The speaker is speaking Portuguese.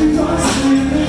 Because